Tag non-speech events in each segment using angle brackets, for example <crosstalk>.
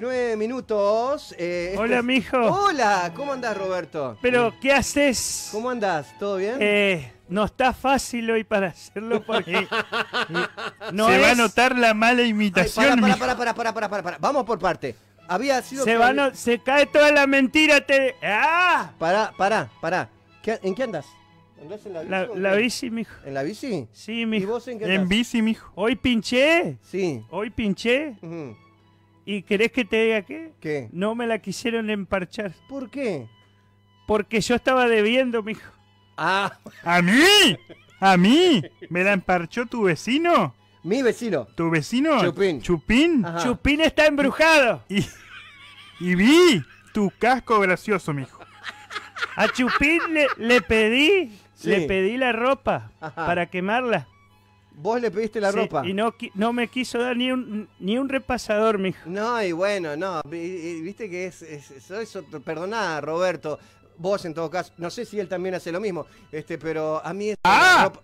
Nueve minutos. eh, Hola, este- mijo. Hola, ¿cómo andás, Roberto? Pero, ¿qué haces? ¿Cómo andás? ¿Todo bien? Eh, no está fácil hoy para hacerlo porque <laughs> no se va a notar la mala Ay, imitación. para, para, para, para, para, para, para, para. Vamos por parte. Había sido. se que- va a no- se cae toda la mentira. Te... ¡Ah! Pará, pará, pará. ¿Qué- ¿En qué andas? ¿Andás en la bici? La, la bici, mijo. ¿En la bici? Sí, ¿Y mijo. vos en qué En bici, mijo. Hoy pinché. Sí. Hoy pinché. Ujú. ¿Y querés que te diga qué? ¿Qué? No me la quisieron emparchar. ¿Por qué? Porque yo estaba debiendo, mijo. Ah, ¿A mí? ¿A mí? ¿Me la emparchó tu vecino? mi vecino. ¿Tu vecino? Chupín. ¿Chupín? Ajá. Chupín está embrujado. Y, <laughs> y vi tu casco gracioso, mijo. A Chupín le, le pedí, Sí. le pedí la ropa Ajá. para quemarla. ¿Vos le pediste la Sí, ropa? Y no, no me quiso dar ni un, ni un repasador, mijo. No, y bueno, no. Viste que es. es- eso, eso- perdoná, Roberto. Vos en todo caso. No sé si él también hace lo mismo. Este, pero a mí eso, de ¡Ah! la ropa,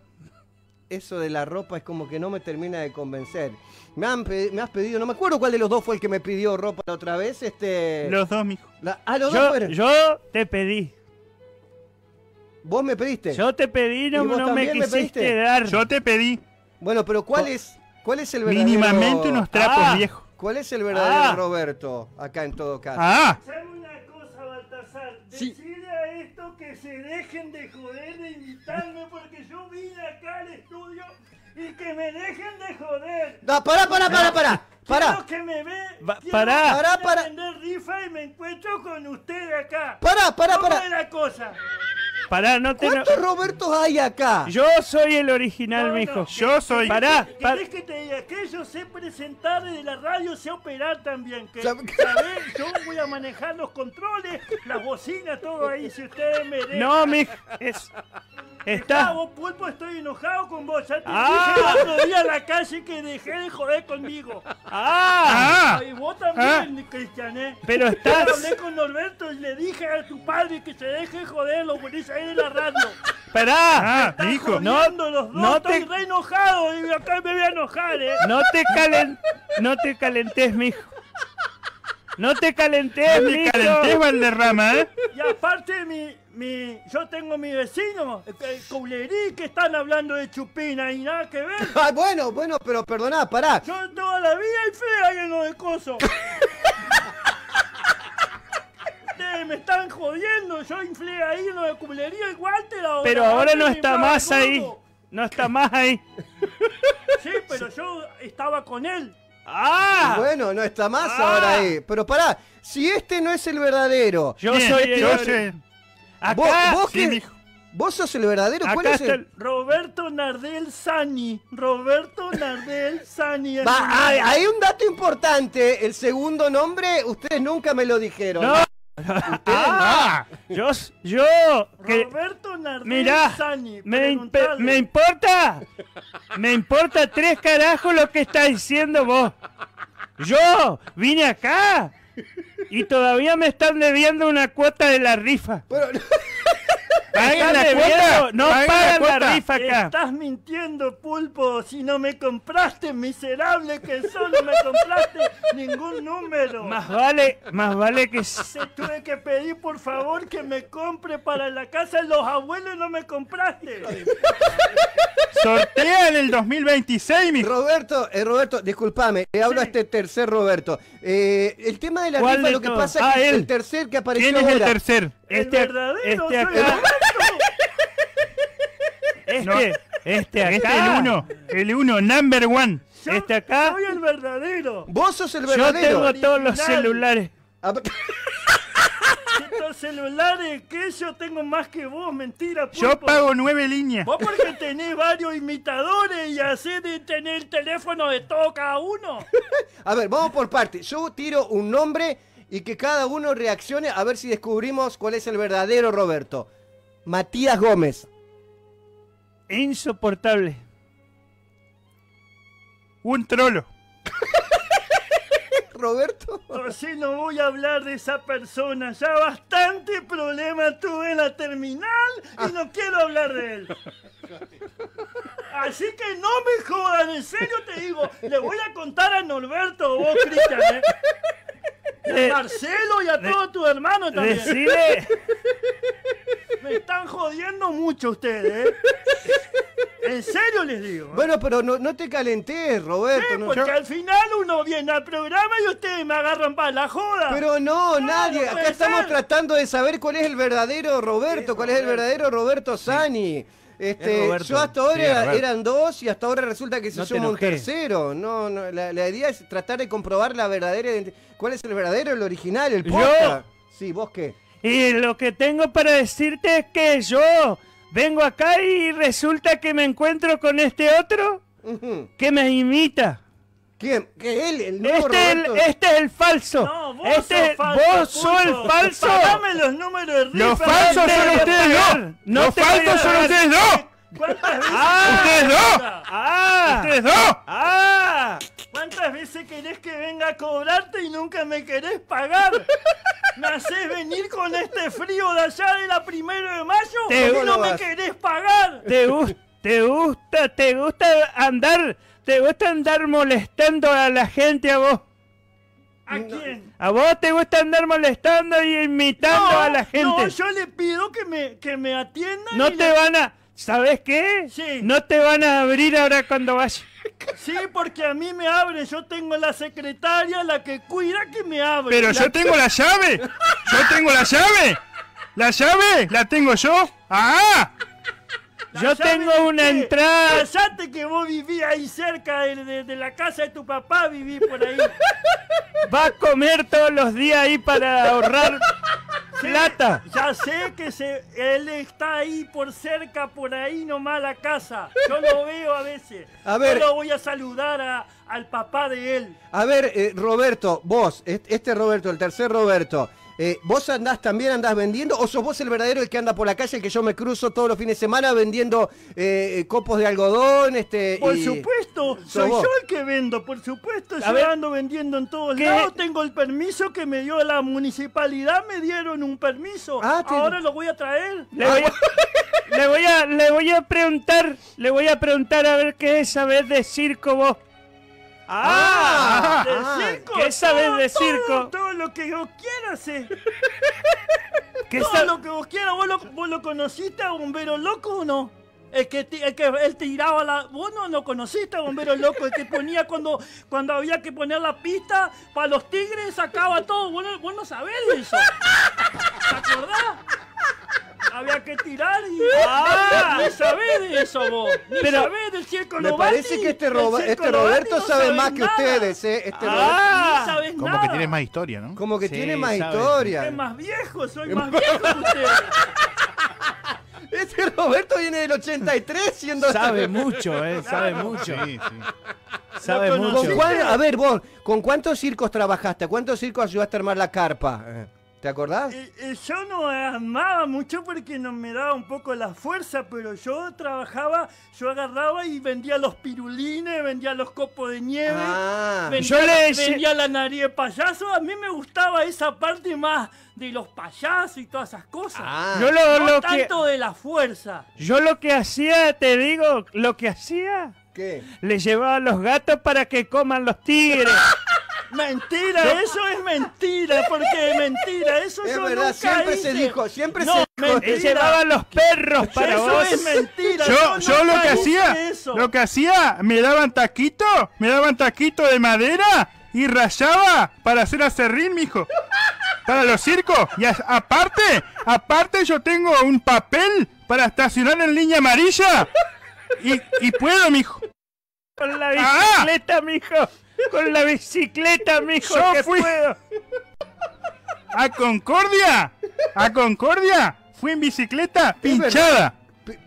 eso de la ropa es como que no me termina de convencer. Me, han me has pedido, no me acuerdo cuál de los dos fue el que me pidió ropa la otra vez. Este. Los dos, mijo. la- ah, los dos Yo, fueron. yo te pedí. Vos me pediste. Yo te pedí, no, ¿Y vos no me quisiste pediste? dar. Yo te pedí Bueno, pero ¿cuál es, cuál es el verdadero. mínimamente unos trapos Ah. viejos. ¿Cuál es el verdadero Ah. Roberto acá en todo caso? Ah, ¿Sabe una cosa, Baltasar? Sí. Decide a esto que se dejen de joder de invitarme porque yo vine acá al estudio y que me dejen de joder. No, pará, pará, pará, pará. Pará. Quiero que me ve. Va- quiero pará. Pará, pará. vender rifa y me encuentro con usted acá. Pará, pará, ¿Cómo pará. es la cosa? Pará, no te... ¿Cuántos Robertos hay acá? Yo soy el original, No, no, mijo. yo soy. Pará, ¿Querés pará. que te diga que yo sé presentar desde la radio, sé operar también? Que, ¿Sabe- ¿sabés? Yo voy a manejar los controles, las bocinas, todo ahí, si ustedes me dejan. No, mijo. Es... Ah, Está... vos, Pulpo, estoy enojado con vos. Ya te Ah. dije el otro día en la calle que dejé de joder conmigo. ¡Ah! ah, Y vos también, Cristian, ¿eh? Pero Yo estás... hablé con Norberto y le dije a tu padre que se deje de joder los buenos ahí de la radio. ¡Pará! ah, no, los dos, no te- estoy re enojado y acá me voy a enojar, ¿eh? No te calen... No te calentes, mijo. No te calentes, No te mijo. calentés, Valderrama, ¿eh? Y aparte, mi, mi, yo tengo mi vecino, el Coulerí, que están hablando de chupina y nada que ver. <laughs> Ah, bueno, bueno, pero perdoná, pará. Yo toda la vida y fea lleno de coso. <laughs> Me están jodiendo, yo inflé ahí en lo de culería igual te la Pero ahora no me está más ahí. No está más ahí. Sí, pero yo estaba con él. ¡Ah! Bueno, no está más Ah. ahora ahí. Pero pará, si este no es el verdadero, Yo Bien, soy el... yo. Acá, vos, vos Sí, que- vos sos el verdadero, ¿cuál acá es está el...? el... Roberto Nardel Sani. Roberto Nardel Sani. Va, hay, hay un dato importante, el segundo nombre, ustedes nunca me lo dijeron. No. ¡Ah! Yo, yo, que... Roberto Mirá, Sani. me, imp- me importa, me importa tres carajos lo que está diciendo vos. Yo vine acá y todavía me están debiendo una cuota de la rifa. Pero- Paguen la cuota, no la pagan la, rifa acá. Estás mintiendo, pulpo. Si no me compraste, miserable que sos, no me compraste ningún número. Más vale, más vale que s- Te tuve que pedir, por favor, que me compre para la casa de los abuelos y no me compraste. Sortea en el 2026, mijo. Roberto, eh, Roberto, discúlpame, le hablo a este tercer Roberto. Eh, el tema de la ¿Cuál rifa, de lo que pasa Ah, es que él. el tercer que apareció ¿Quién es el ahora. Tercer? El este, verdadero, este acá, este, No. este Este acá, el uno, el uno, number one. Yo Este acá. Soy el verdadero. Vos sos el yo verdadero. tengo todos los celulares. Estos celulares que yo tengo más que vos, mentira, pulpo. Yo pago nueve líneas. Vos porque tenés varios imitadores y así de tener el teléfono de todo cada uno. <laughs> A ver, vamos por partes. Yo tiro un nombre y que cada uno reaccione a ver si descubrimos cuál es el verdadero Roberto. Matías Gómez. Insoportable. Un trolo. <laughs> Roberto. Así no voy a hablar de esa persona. Ya bastante problema tuve en la terminal y no quiero hablar de él. Así que no me jodan, en serio te digo. Le voy a contar a Norberto, vos, Cristian, ¿eh? De- Marcelo y a de- todos tus hermanos también. Decide, <laughs> Me están jodiendo mucho ustedes, ¿eh? En serio les digo. ¿eh? Bueno, pero no, no te calentes, Roberto. Sí, no- porque al final uno viene al programa y ustedes me agarran para la joda. Pero no, No, nadie. no Acá estamos ser. tratando de saber cuál es el verdadero Roberto, cuál es el verdadero Roberto Sani. Este, Es Roberto. yo hasta ahora Sí, eran dos y hasta ahora resulta que se No suma un tercero. No, no, la, la idea es tratar de comprobar la verdadera ¿Cuál es el verdadero, el original, el Yo. posta? Sí, ¿vos qué? y lo que tengo para decirte es que yo vengo acá y resulta que me encuentro con este otro que me imita. ¿Quién? ¿Qué él? El nuevo Este es, el, Roberto. este es el falso. No, vos este, sos falso, vos sos el falso. Pagame los números de rifa. Los falsos son ustedes dos. No Los falsos son ustedes dos. ¿Cuántas veces? Ah, ¡Ustedes dos! ¡Ah! ¡Ustedes dos! ¡Ah! ¿Cuántas veces querés que venga a cobrarte y nunca me querés pagar? ¿Me haces venir con este frío de allá de la primero de mayo Te- y ¿Cómo no me vas? querés pagar? ¿Te, gus- te gusta, te gusta andar, te gusta andar molestando a la gente a vos? ¿A quién? ¿A vos te gusta andar molestando y imitando a la gente? No, yo le pido que me, que me atiendan. No y te van a... ¿Sabes qué? Sí. No te van a abrir ahora cuando vayas. Sí, porque a mí me abre. Yo tengo la secretaria, la que cuida que me abre. Pero La- yo tengo la llave. Yo tengo la llave. La llave la tengo yo. ¡Ah! Yo tengo una qué? entrada. Callate que vos vivís ahí cerca de, de- de la casa de tu papá, vivís por ahí. <laughs> Va a comer todos los días ahí para ahorrar <laughs> plata. Ya sé que se, él está ahí por cerca, por ahí nomás la casa. Yo lo veo a veces. A ver. Yo lo voy a saludar a- al papá de él. A ver, eh, Roberto, vos, est- este Roberto, el tercer Roberto, eh, ¿vos andás también, andás vendiendo? ¿O sos vos el verdadero el que anda por la calle, el que yo me cruzo todos los fines de semana vendiendo eh, copos de algodón? Este, Por y- supuesto, soy vos. yo el que vendo, por supuesto. A Yo ver. ando vendiendo en todos ¿Qué? lados. Tengo el permiso que me dio la municipalidad, me dieron un permiso. Ah, te- Ahora lo voy a traer. Le voy, a, <laughs> le, voy a, le voy a preguntar, le voy a preguntar a ver qué sabes de circo vos. Ah, ah, circo, ¿qué sabes todo, de circo? Todo, lo que vos quieras, eh. <laughs> ¿Qué Todo lo que vos quieras. ¿Vos lo, vos lo conociste a Bombero Loco o no? El que, el que él tiraba la... Vos no lo conociste a Bombero Loco, el que ponía cuando, cuando había que poner la pista para los tigres, sacaba todo. Vos no, vos no sabés de eso. ¿Te acordás? Había que tirar y... ¡Ah! <laughs> Ni sabés de eso vos. Ni Pero- sabés del circo Me parece que este, Roba- este Roberto no sabe más que ustedes, ¿eh? Este Ah. Ni sabés Como nada. que tiene más historia, ¿no? Roberto, como que Sí, tiene más sabe. historia. Es más viejo, soy más viejo <laughs> que ustedes. Este Roberto viene del 83 siendo... Sabe mucho, eh, sabe mucho. Sí, sí. Sabe ¿Con mucho. cuál- a ver, vos, ¿con cuántos circos trabajaste? ¿A cuántos circos ayudaste a armar la carpa? Eh, ¿Te acordás? Eh, eh, yo no amaba mucho porque no me daba un poco la fuerza, pero yo trabajaba, yo agarraba y vendía los pirulines, vendía los copos de nieve, Ah, vendía, Yo le decía- vendía la nariz de payaso. A mí me gustaba esa parte más de los payasos y todas esas cosas. ah. Yo lo, no lo que, tanto de la fuerza. yo lo que hacía, te digo, lo que hacía, ¿Qué? le llevaba a los gatos para que coman los tigres. Mentira, eso es mentira, porque mentira, eso Es yo verdad, nunca siempre se dijo, siempre no, se dijo. Mentira. llevaba a los perros para eso vos. es mentira. Yo, yo lo nunca que hacía, eso. lo que hacía, me daban taquito, me daban taquito de madera y rayaba para hacer acerrín, mijo. Para los circos. Y a- aparte, aparte yo tengo un papel para estacionar en línea amarilla. Y, y puedo, mijo. Con la Ah. bicicleta, mijo. Con la bicicleta, mijo, Yo que fui- puedo. A Concordia, a Concordia, fui en bicicleta pinchada.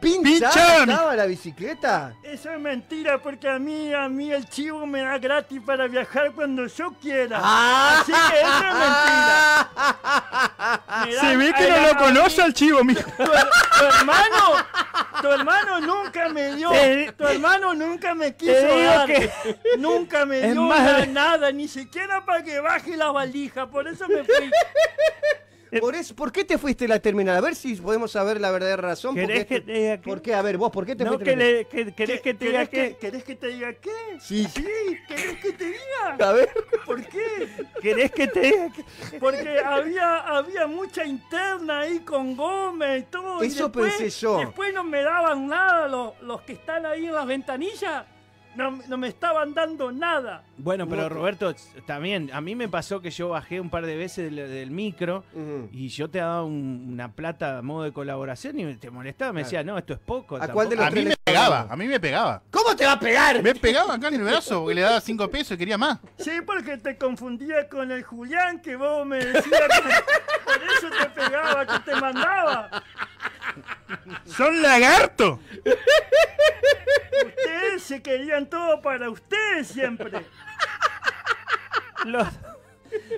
¿Pinchada mi- estaba la bicicleta? Eso es mentira, porque a mí, a mí el chivo me da gratis para viajar cuando yo quiera. Ah. Así que eso es mentira. <laughs> Me Se ve que no lo conoce al chivo, mijo. Tu, tu hermano, tu hermano nunca me dio, Te- tu hermano nunca me quiso dar, que- nunca me dio más- nada, ni siquiera para que baje la valija, por eso me fui. Por, eso, ¿Por qué te fuiste de la terminal? A ver si podemos saber la verdadera razón. ¿Querés porque que te diga qué? ¿Por qué? A ver, vos, ¿por qué te No, fuiste que le, que, ¿querés que te diga ¿Querés qué? ¿Querés que te diga qué? Sí. Sí, ¿querés que te diga? A ver. ¿Por qué? ¿Querés que te diga qué? Porque había, había mucha interna ahí con Gómez y todo. y Eso después- pensé yo. Después no me daban nada los, los que están ahí en las ventanillas. No, no me estaban dando nada. Bueno, pero Roberto, también, a mí me pasó que yo bajé un par de veces del, del micro y yo te daba un- una plata a modo de colaboración y te molestaba, me decía, no, esto es poco. ¿A cuál de los A mí me pegaba, a mí me pegaba. ¿Cómo te va a pegar? Me pegaba acá en el brazo porque le daba cinco pesos y quería más. Sí, porque te confundía con el Julián que vos me decías que <laughs> por eso te pegaba, que te mandaba. ¡Son lagarto! Ustedes se querían todo para ustedes siempre. Los-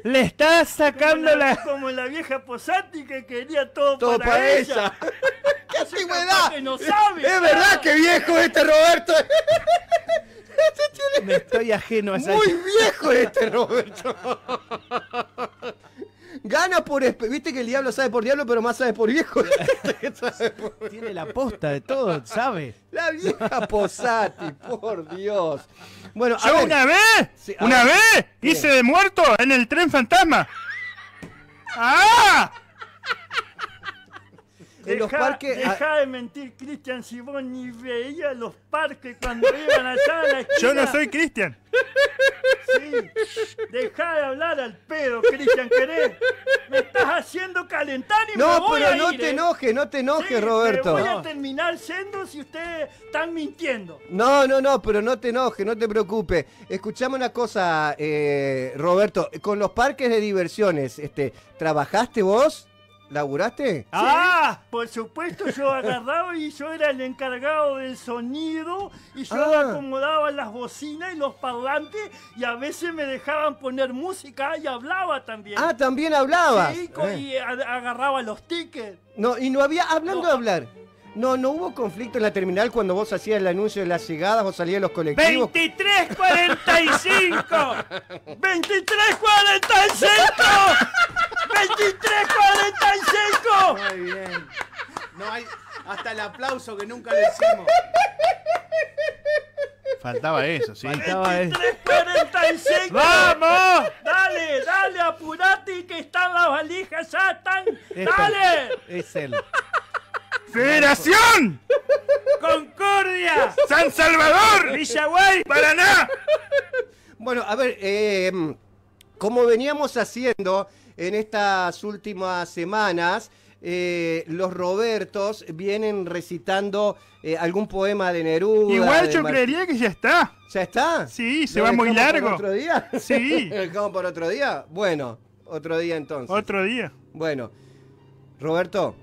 le estás Como sacando la, la... como la vieja Posati que quería todo, Todo para, para ella. ella. ¡Qué antigüedad! que no sabe. Es verdad que viejo este Roberto. Me estoy ajeno a esa... muy viejo este Roberto. Gana por... Viste que el diablo sabe por diablo, pero más sabe por viejo. Sabe <laughs> por- Tiene la posta de todo, ¿sabe? La vieja Posati, por Dios. Bueno, a Yo ver, una vez, Sí, a una ver. vez, hice de muerto en el tren fantasma. ¡Ah! En los Deja- parques... Deja de mentir, Cristian, si vos ni veías los parques cuando iban allá a la esquina. <laughs> Yo no soy Cristian. Sí. Deja de hablar al pedo, Cristian, ¿querés? Me estás haciendo calentar y me No, voy pero a no ir, te ¿eh? enojes, no te Sí, enojes, me Roberto. voy a terminar siendo si ustedes están mintiendo. No, no, no, pero no te enojes, no te preocupes. Escuchame una cosa, eh, Roberto. Con los parques de diversiones, este, ¿trabajaste vos? ¿Laburaste? ¡Ah! Por supuesto, yo agarraba y yo era el encargado del sonido y yo Ah. acomodaba las bocinas y los parlantes y a veces me dejaban poner música y hablaba también. Ah, también hablabas. Sí, Eh. y agarraba los tickets. No, y no había, hablando No. de hablar, no, no hubo conflicto en la terminal cuando vos hacías el anuncio de las llegadas, vos salías de los colectivos. 2345. 2345 2345 Muy bien. No hay hasta el aplauso que nunca le hicimos. Faltaba eso, sí. Faltaba 2345 ¡Vamos! Dale, dale, apurate que están las valijas, ya están. Esta- Dale. Es el ¡Federación! Concordia. ¡San Salvador! Villaguay. ¡Paraná! Bueno, a ver, eh, como veníamos haciendo en estas últimas semanas, eh, los Robertos vienen recitando eh, algún poema de Neruda. Igual de yo Mar- creería que ya está. ¿Ya está? Sí, se ¿Lo va muy largo. ¿Para otro día? <laughs> Sí. <laughs> ¿Lo dejamos para otro día? Bueno, otro día entonces. Otro día. Bueno, Roberto,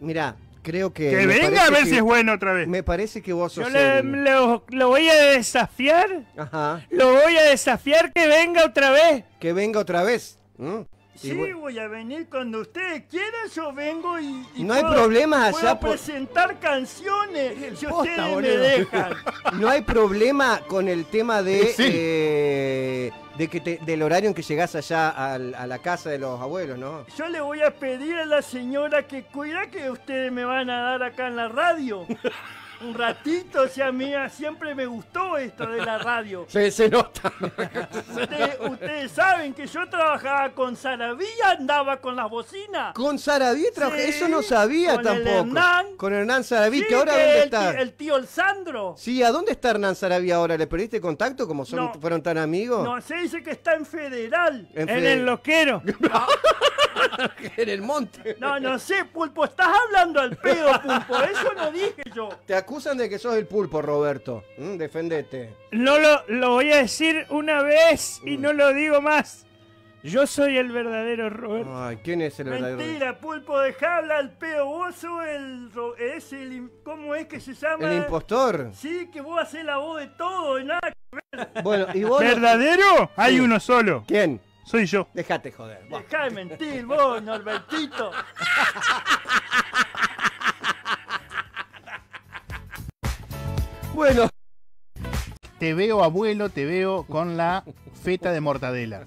mira, creo que. Que me venga parece a ver que- si es bueno otra vez. Me parece que vos sos. Yo le, el- lo, lo voy a desafiar. Ajá. Lo voy a desafiar que venga otra vez. Que venga otra vez. ¿m? Sí, bueno, voy a venir cuando ustedes quieran, yo vengo y, y No hay puedo- problema, puedo allá por- presentar canciones si posta, ustedes me dejan. <laughs> No hay problema con el tema de. <laughs> Sí. eh, de que te- del horario en que llegás allá al- a la casa de los abuelos, ¿no? Yo le voy a pedir a la señora que cuida que ustedes me van a dar acá en la radio. <laughs> Un ratito, o sea, a mí siempre me gustó esto de la radio. Se, se nota. Ustedes, ustedes saben que yo trabajaba con Saravilla, andaba con las bocinas. Con Saraví trabajé- Sí, eso no sabía con el tampoco. Hernán. Con Hernán Saraví, Sí, que ahora que dónde el, está. ti- el tío el Sandro. Sí, ¿a dónde está Hernán Saraví ahora? ¿Le perdiste contacto como son, No. fueron tan amigos? No, se dice que está en federal. En, En Fede- el loquero. <laughs> en el monte. No, no sé, Pulpo, estás hablando al pedo, Pulpo. Eso no dije yo. Te acusan de que sos el pulpo, Roberto. Mm, defendete. No lo, lo voy a decir una vez y no lo digo más. Yo soy el verdadero Roberto. Ay, ¿quién es el verdadero? Mentira, Pulpo, dejá hablar al pedo. Vos sos el, es el... ¿Cómo es que se llama? ¿El impostor? Sí, que vos haces la voz de todo y nada. Bueno, y vos... ¿Verdadero? Hay uno solo. ¿Quién? Soy yo. Déjate joder. va. Dejá de mentir, vos, Norbertito. Bueno, Te veo, abuelo, te veo con la feta de mortadela.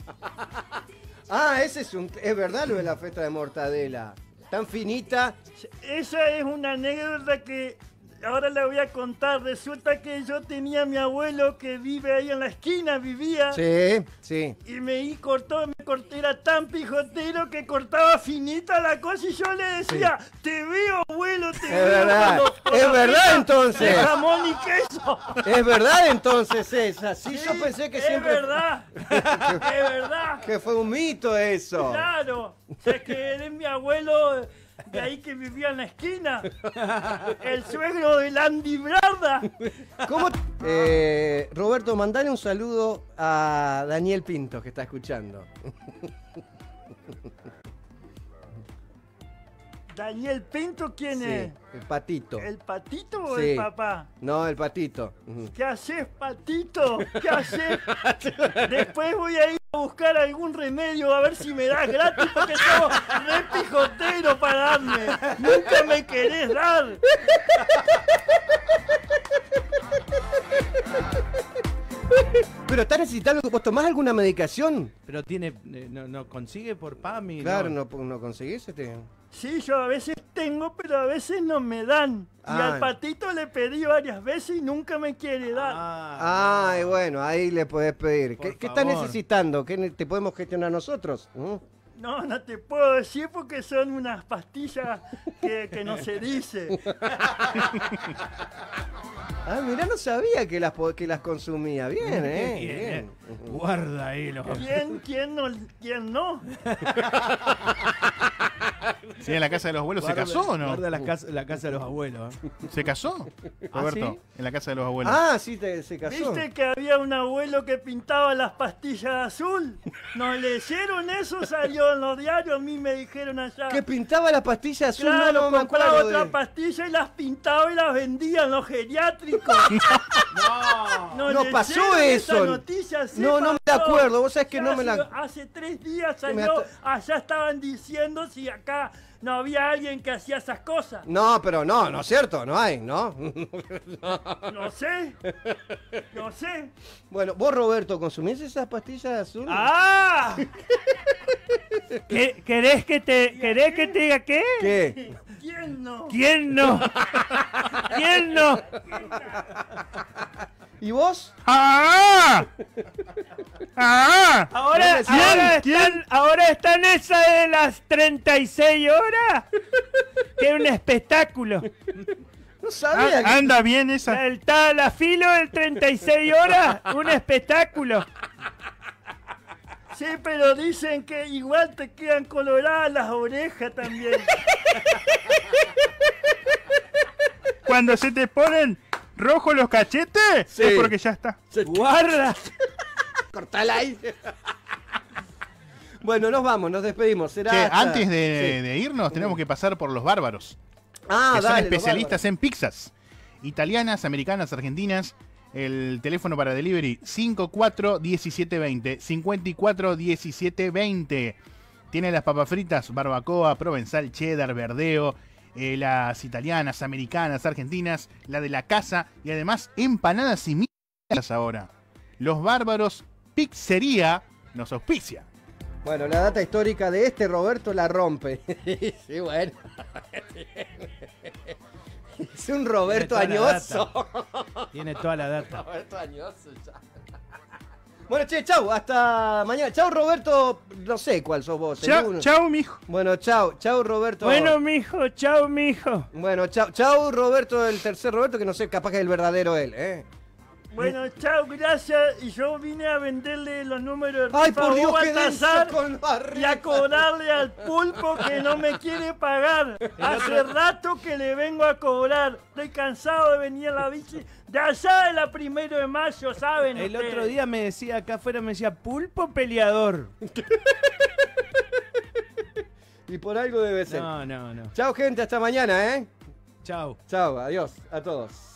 Ah, ese es un. Es verdad lo de la feta de mortadela. Tan finita. Esa es una anécdota que ahora le voy a contar. Resulta que yo tenía a mi abuelo que vive ahí en la esquina, vivía. Sí, sí. Y me cortó, me corté, era tan pijotero que cortaba finita la cosa y yo le decía, te veo abuelo, te Es veo. verdad, es verdad, entonces. De jamón y queso. Es verdad entonces esa. Sí, yo pensé que es siempre. verdad, <laughs> es verdad. Que fue un mito eso. Claro, o sea que eres mi abuelo de ahí que vivía en la esquina. El suegro del Andy Brarda. ¿Cómo? Eh, Roberto, mandale un saludo a Daniel Pinto que está escuchando. Daniel Pinto, ¿quién Sí, es? el patito. ¿El patito o Sí. el papá? No, el patito. ¿Qué haces, patito? ¿Qué <laughs> haces? Después voy a ir a buscar algún remedio a ver si me das gratis porque somos re pijotero para darme. Nunca me querés dar. Pero estás necesitando, ¿vos tomás alguna medicación? Pero tiene. eh, no, no consigue por PAMI. Claro, no, no conseguís este. Sí, yo a veces tengo, pero a veces no me dan. Y Ah. al patito le pedí varias veces y nunca me quiere dar. Ah, Ay, bueno, ahí le podés pedir. Por ¿Qué, qué estás necesitando? ¿Qué te podemos gestionar nosotros? ¿Mm? No, no te puedo decir porque son unas pastillas que, que no se dice. Ah, mirá, no sabía que las, po- que las consumía. Bien, ¿eh? bien, Bien. Guarda ahí los. ¿Quién, quién no? ¿Quién no? <laughs> Sí, en la casa de los abuelos se casó o no? Guarda la casa, la casa de los abuelos. ¿eh? ¿Se casó? ¿Ah, Roberto, sí? en la casa de los abuelos. Ah, sí, te- se casó. ¿Viste que había un abuelo que pintaba las pastillas azul? ¿Nos leyeron eso? Salió en los diarios, a mí me dijeron allá. Que pintaba las pastillas azul, Claro, no, no me compraba acuerdo otra de- pastilla y las pintaba y las vendía en los geriátricos. <laughs> No leyeron pasó esa eso. noticia, sí No, no me pasó. acuerdo, vos sabés que Ya no me la- Hace, hace tres días me salió, allá estaban diciendo si acá no había alguien que hacía esas cosas. No, pero no, no es cierto, no hay, ¿no? <laughs> No sé, no sé. bueno, vos, Roberto, ¿consumís esas pastillas azul? ¡Ah! <laughs> ¿Qué- ¿Querés que te, querés que te diga qué? ¿Qué? ¿Quién no? ¿Quién no? <laughs> ¿Quién no? ¿Y vos? ¡Ah! ¡Ah! Ahora, ¿Quién? ahora, están, ahora están esa de las 36 horas. Que es un espectáculo. No sabía Ah, que... anda bien esa. El tal la filo del 36 horas. Un espectáculo. Sí, pero dicen que igual te quedan coloradas las orejas también. Cuando se te ponen rojos los cachetes, Sí. es porque ya está. Guarda. <laughs> Cortala ahí. <laughs> bueno, nos vamos, nos despedimos. Será Che, hasta- antes de, Sí. de irnos, tenemos que pasar por los bárbaros. Ah, que son dale, especialistas en pizzas. Italianas, americanas, argentinas. El teléfono para delivery 54 1720. 54 1720. Tiene las papas fritas, barbacoa, provenzal, cheddar, verdeo. Eh, las italianas, americanas, argentinas. La de la casa. Y además empanadas y migas ahora. Los bárbaros Pizzería nos auspicia. Bueno, la data histórica de este Roberto la rompe. <laughs> sí, bueno. es un Roberto Tiene añoso. Tiene toda la data. Roberto añoso ya. Bueno, che, chau, hasta mañana. Chau, Roberto. No sé cuál sos vos. Chau, uno. chau, mijo. Bueno, chau, chau, Roberto. Bueno, mijo, chao, mijo. Bueno, chau, chau, Roberto, el tercer Roberto, que no sé, capaz que es el verdadero él, ¿eh? Bueno, chao, gracias. Y yo vine a venderle los números de Ay, por Dios, con y a cobrarle al pulpo que no me quiere pagar. <laughs> Hace rato que le vengo a cobrar. Estoy cansado de venir a la bici de allá de la primero de mayo, ¿saben? El ustedes? otro día me decía acá afuera, me decía pulpo peleador. <laughs> Y por algo debe ser. No, no, no. Chau, gente, hasta mañana, ¿eh? Chao. Chau, adiós a todos.